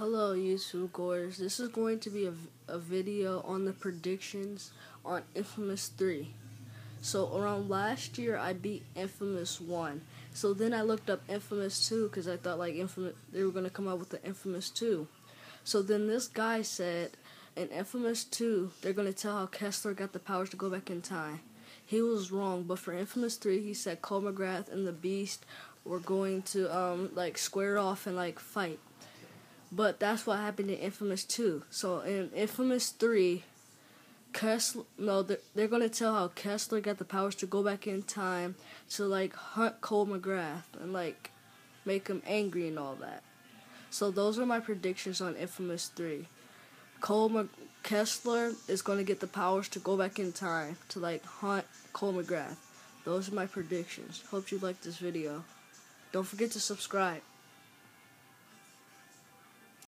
Hello YouTube goers, this is going to be a, a video on the predictions on Infamous 3. So around last year I beat Infamous 1. So then I looked up Infamous 2 because I thought like Infamous they were going to come out with the Infamous 2. So then this guy said in Infamous 2 they're going to tell how Kessler got the powers to go back in time. He was wrong, but for Infamous 3 he said Cole MacGrath and the Beast were going to um like square off and like fight. But that's what happened in Infamous 2. So in Infamous 3, Kessler, no, they're, they're going to tell how Kessler got the powers to go back in time to, like, hunt Cole MacGrath and, like, make him angry and all that. So those are my predictions on Infamous 3. Cole Mc- Kessler is going to get the powers to go back in time to, like, hunt Cole MacGrath. Those are my predictions. Hope you liked this video. Don't forget to subscribe.